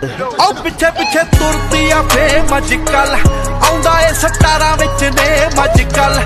ਉਹ ਪਿੱਛੇ ਪਿੱਛੇ ਤੁਰਦੀ ਆ ਫੇ ਮੱਜ ਕਲ ਆਉਂਦਾ ਏ ਸਟਾਰਾਂ ਵਿੱਚ ਨੇ ਮੱਜ ਕਲ